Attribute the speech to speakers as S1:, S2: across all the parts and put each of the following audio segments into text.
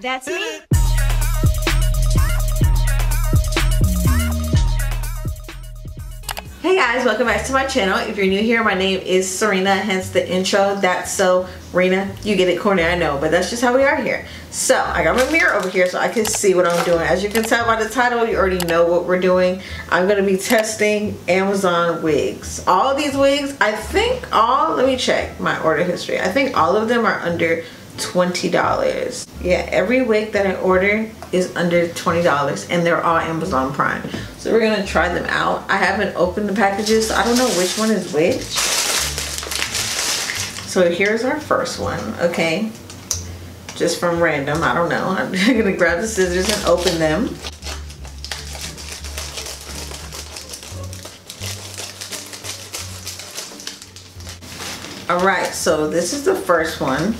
S1: That's me.
S2: Hey guys, welcome back to my channel. If you're new here, my name is Serena, hence the intro. That's so Renna. You get it corny, I know, but that's just how we are here. So I got my mirror over here so I can see what I'm doing. As you can tell by the title, you already know what we're doing. I'm gonna be testing Amazon wigs. All these wigs, I think all, let me check my order history. I think all of them are under $20. Yeah, every wig that I order is under $20 and they're all Amazon Prime. So we're gonna try them out. I haven't opened the packages, so I don't know which one is which. So here's our first one, okay? Just from random, I don't know. I'm gonna grab the scissors and open them. All right, so this is the first one.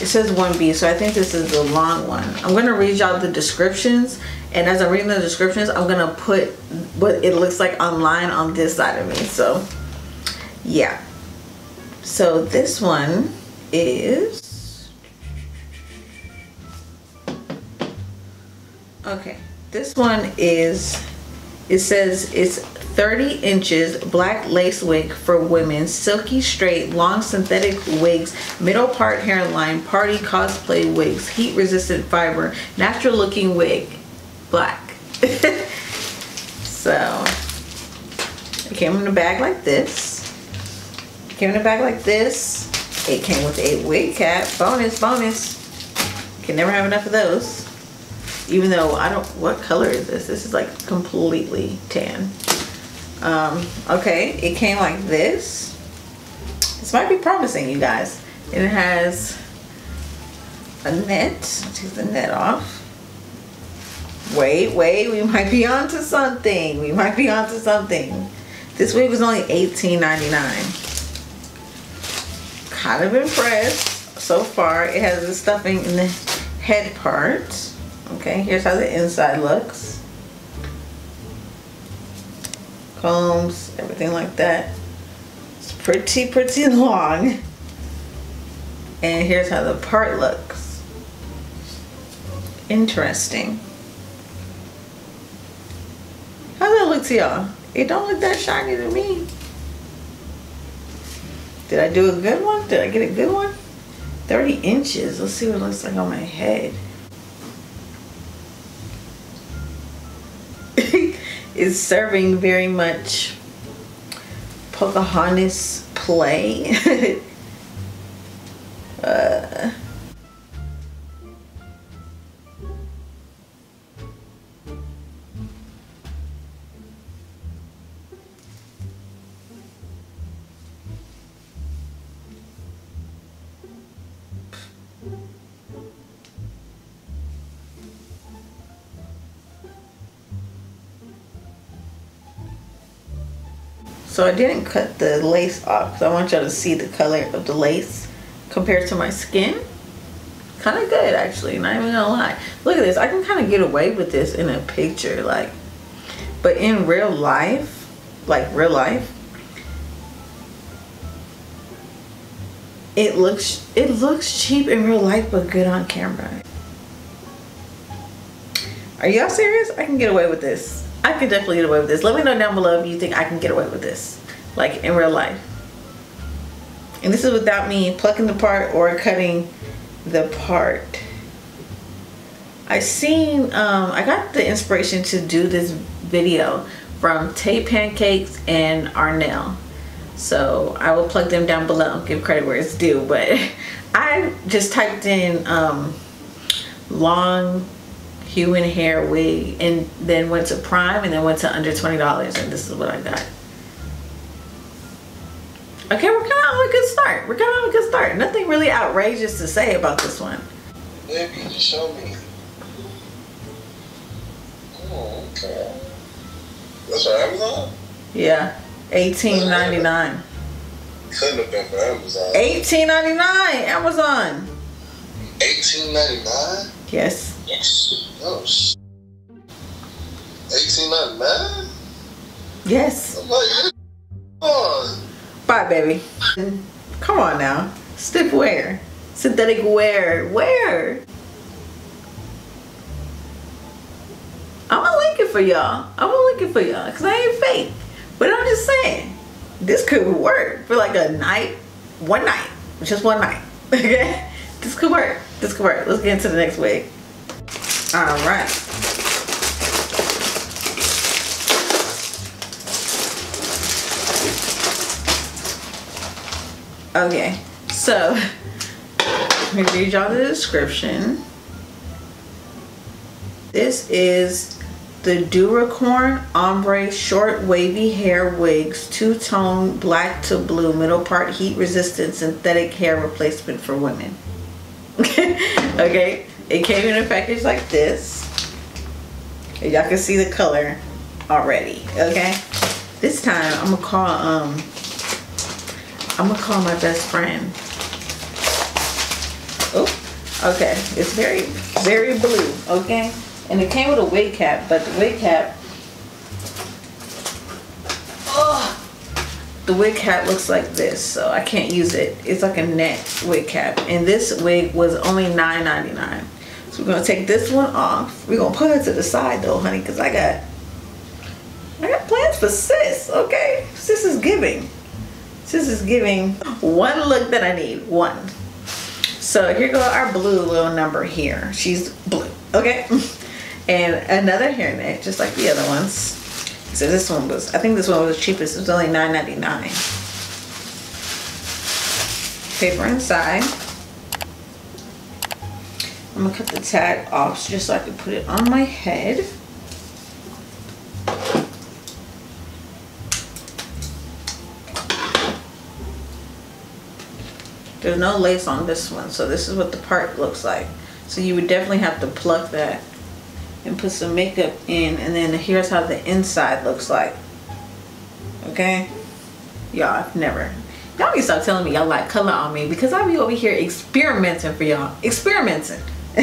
S2: It says 1B, so I think this is the long one. I'm gonna read y'all the descriptions, and as I'm reading the descriptions, I'm gonna put what it looks like online on this side of me. So, yeah. So this one is, okay, this one is, it says it's 30 inches black lace wig for women, silky straight, long synthetic wigs, middle part hairline, party cosplay wigs, heat resistant fiber, natural looking wig, black. so, it came in a bag like this. It came in a bag like this. It came with a wig cap, bonus, bonus. Can never have enough of those. Even though I don't, what color is this? This is like completely tan. Um, okay, it came like this. This might be promising, you guys. It has a net. Take the net off. Wait, wait, we might be onto something. We might be onto something. This wig was only $18.99. Kind of impressed so far. It has the stuffing in the head part. Okay, here's how the inside looks combs, everything like that. It's pretty, pretty long. And here's how the part looks. Interesting. How does that look to y'all? It don't look that shiny to me. Did I do a good one? Did I get a good one? 30 inches. Let's see what it looks like on my head. Is serving very much Pocahontas play. uh, So I didn't cut the lace off because I want y'all to see the color of the lace compared to my skin. Kind of good actually, not even gonna lie. Look at this, I can kind of get away with this in a picture like, but in real life, like real life, it looks it looks cheap in real life but good on camera. Are y'all serious? I can get away with this. I could definitely get away with this. Let me know down below if you think I can get away with this, like in real life. And this is without me plucking the part or cutting the part. I seen, um, I got the inspiration to do this video from Tay Pancakes and Arnell. So I will plug them down below, give credit where it's due. But I just typed in um, long human hair wig and then went to prime and then went to under $20 and this is what I got. Okay, we're kind of on a good start. We're kind of on a good start. Nothing really outrageous to say about this one.
S3: Maybe just show me. Oh, okay. That's on Amazon?
S2: Yeah, eighteen ninety nine.
S3: Couldn't have been for Amazon.
S2: Eighteen ninety nine, Amazon.
S3: Eighteen ninety nine?
S2: Yes.
S3: Yes. Oh, sh. 1899?
S2: Yes.
S3: I'm like, come on.
S2: Bye, baby. Come on now. Stiff wear. Synthetic wear. Wear. I'm gonna link it for y'all. I'm gonna link it for y'all because I ain't fake. But I'm just saying, this could work for like a night, one night, just one night. Okay? This could work. This could work. Let's get into the next wig. All right. Okay, so let me read y'all the description. This is the Duracorn Ombre Short Wavy Hair Wigs Two-Tone Black to Blue Middle Part Heat Resistant Synthetic Hair Replacement for Women. okay, it came in a package like this. Y'all can see the color already, okay? This time I'm gonna call um I'm gonna call my best friend. Oh, okay. It's very, very blue, okay? And it came with a wig cap, but the wig cap, oh, the wig cap looks like this, so I can't use it. It's like a net wig cap. And this wig was only $9.99. So we're gonna take this one off. We're gonna put it to the side though, honey, because I got, I got plans for sis, okay? Sis is giving. Sis is giving one look that I need, one. So here go our blue little number here. She's blue, okay? And another hairnet, just like the other ones. So this one was, I think this one was the cheapest. It was only $9.99. Paper inside. I'm gonna cut the tag off just so I can put it on my head. There's no lace on this one, so this is what the part looks like. So you would definitely have to pluck that and put some makeup in, and then here's how the inside looks like. Okay? Y'all, never. Y'all need to stop telling me y'all like color on me because I be over here experimenting for y'all. Experimenting.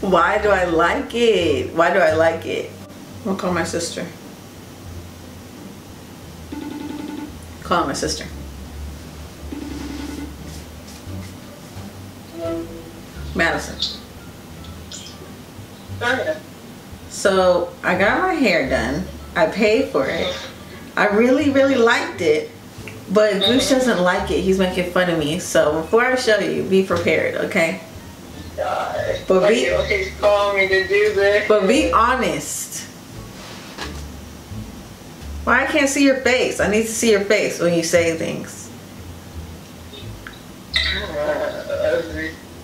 S2: Why do I like it? Why do I like it? I'll call my sister. Call my sister. Madison. So I got my hair done. I paid for it. I really, really liked it. But Gooch mm-hmm. doesn't like it. He's making fun of me. So before I show you, be prepared, okay?
S1: God.
S2: But be-
S1: you always call me to do this?
S2: But be honest. Why I can't see your face? I need to see your face when you say things.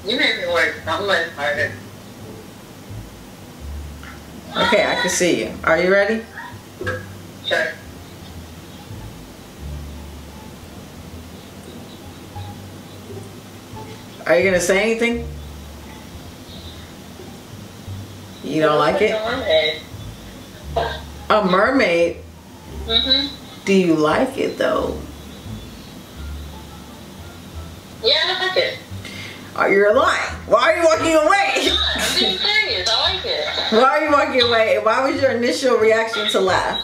S1: You make me work so much harder.
S2: Okay, I can see you. Are you ready?
S1: Sure.
S2: Are you gonna say anything? You don't like it? A mermaid?
S1: Mm-hmm.
S2: Do you like it though?
S1: Yeah, I like it.
S2: Are you lying? Why are you walking away?
S1: I'm being serious. I like it.
S2: Why are you walking away? Why was your initial reaction to laugh?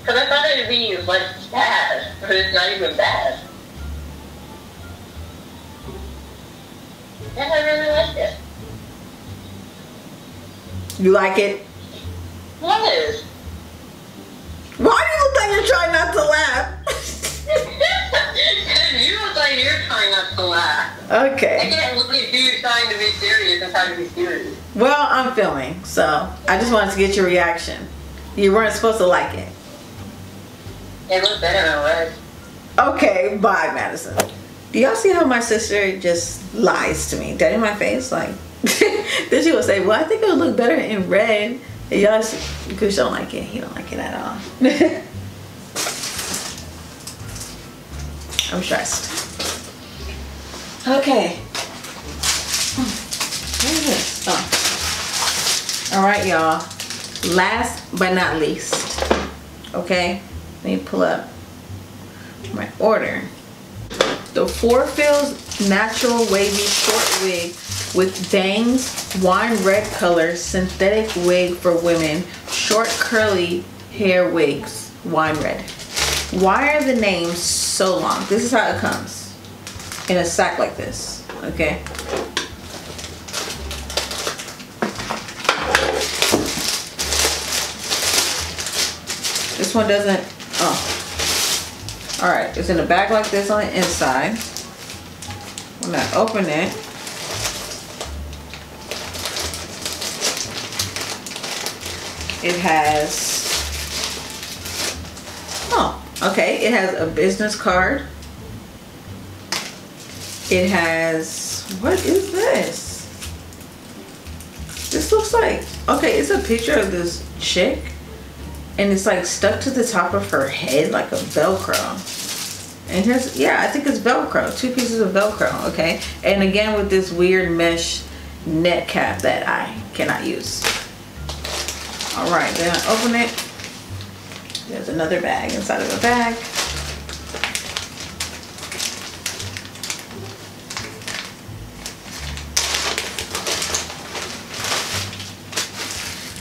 S1: Because I thought it'd be like bad, but it's not even bad. Yeah, I really like it.
S2: You like it?
S1: What?
S2: Why do you look like you're trying not to laugh?
S1: you look like you're trying not to laugh. I
S2: okay.
S1: can't look at you trying to be serious and trying to be serious.
S2: Well, I'm filming, so I just wanted to get your reaction. You weren't supposed to like it.
S1: It looks better than red.
S2: Okay, bye, Madison. Do y'all see how my sister just lies to me, dead in my face? Like, then she will say, "Well, I think it would look better in red." Y'all, because don't like it, he don't like it at all. I'm stressed. Okay. What is this? Oh. All right, y'all. Last but not least, okay. Let me pull up my order. The Four Fills Natural Wavy Short Wig with bangs, wine red color, synthetic wig for women, short curly hair wigs, wine red. Why are the names so long? This is how it comes in a sack like this. Okay. This one doesn't. Oh. All right. It's in a bag like this on the inside. When I open it, it has. Oh, okay. It has a business card. It has. What is this? This looks like. Okay, it's a picture of this chick. And it's like stuck to the top of her head like a Velcro. And here's, yeah, I think it's Velcro. Two pieces of Velcro, okay? And again with this weird mesh net cap that I cannot use. All right, then I open it. There's another bag inside of the bag.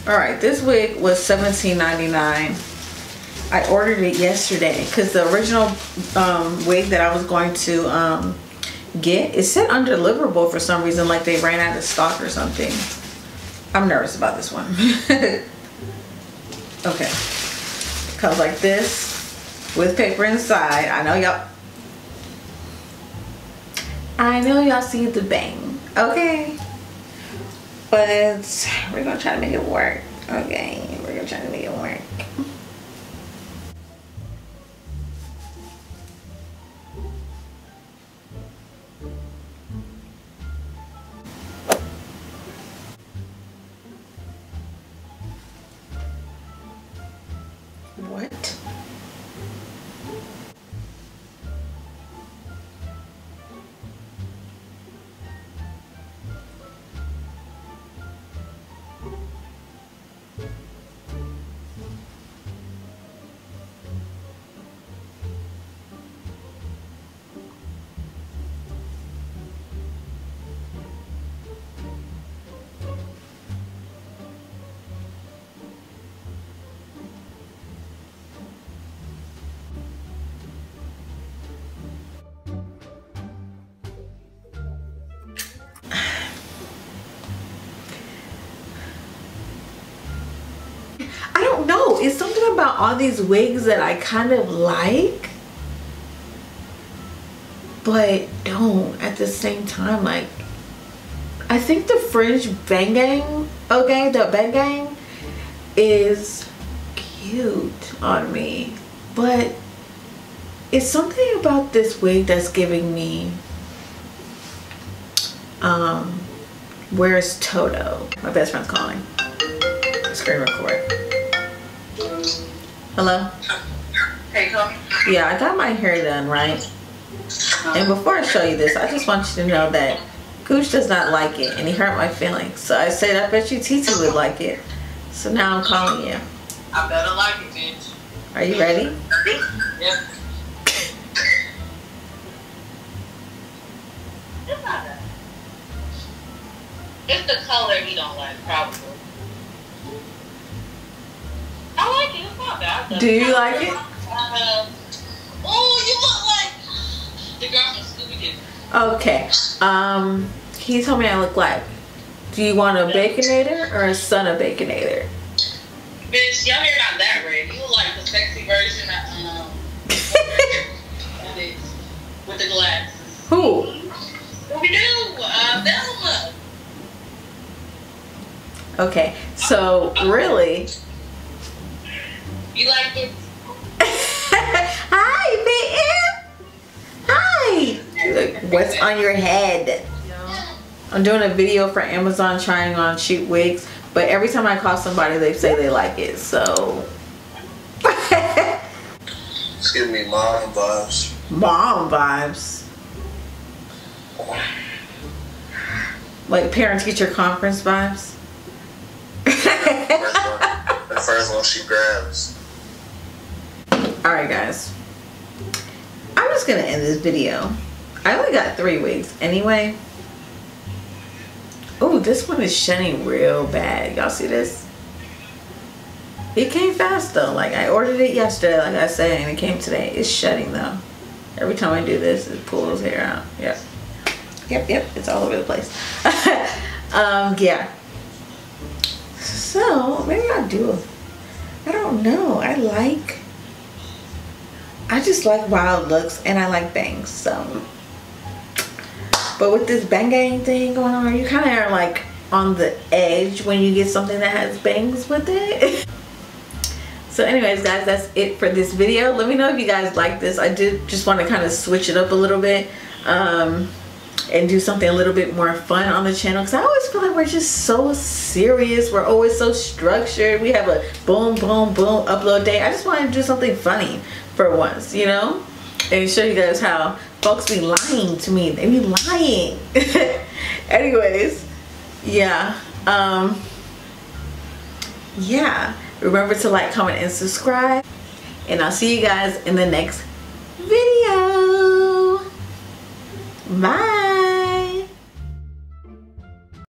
S2: All right, this wig was $17.99. I ordered it yesterday because the original um, wig that I was going to um, get, it said undeliverable for some reason, like they ran out of stock or something. I'm nervous about this one. okay. It comes like this with paper inside. I know y'all, I know y'all see the bang, okay? But we're gonna try to make it work, okay? We're gonna try to make it work. Don't know. It's something about all these wigs that I kind of like, but don't at the same time. Like, I think the fringe bang gang, okay, the bang gang is cute on me, but it's something about this wig that's giving me, um, where's Toto? My best friend's calling. Screen record. Hello?
S1: Hey, Tommy.
S2: Yeah, I got my hair done, right? And before I show you this, I just want you to know that Gooch does not like it and he hurt my feelings. So I said, I bet you Titi would like it. So now I'm calling you.
S1: I better like it, bitch.
S2: Are you ready?
S1: Yep.
S4: It's not that. It's the color he don't like, probably. Not bad.
S2: Do you like it?
S4: Uh, oh, you look like the girl from Scooby Doo.
S2: Okay. Um, he told me I look like. Do you want a baconator or a son of baconator?
S4: Bitch, your hair not that red. You look like the sexy version of um, with the glasses.
S2: Who?
S4: Scooby Doo, uh, Velma.
S2: Okay. So really.
S4: You like it?
S2: Hi, Peyton. Hi. Look, What's on your head? I'm doing a video for Amazon trying on cheap wigs, but every time I call somebody, they say they like it. So,
S3: It's giving me mom vibes.
S2: mom vibes. Like parents get your conference vibes.
S3: The first one she grabs.
S2: All right, guys. I'm just gonna end this video. I only got three wigs anyway. Oh, this one is shedding real bad. Y'all see this? It came fast though. Like I ordered it yesterday, like I said, and it came today. It's shedding though. Every time I do this, it pulls hair out. Yep. Yep, yep. It's all over the place. um, yeah. So maybe I'll do. I don't know. I like. I just like wild looks and I like bangs. So. But with this bang gang thing going on, you kind of are like on the edge when you get something that has bangs with it. so anyways guys, that's it for this video. Let me know if you guys like this. I did just want to kind of switch it up a little bit. Um, and do something a little bit more fun on the channel because I always feel like we're just so serious we're always so structured we have a boom boom boom upload day I just want to do something funny for once you know? And show you guys how. Folks be lying to me. They be lying. Anyways yeah um yeah. Remember to like comment and subscribe. And I'll see you guys in the next video. Bye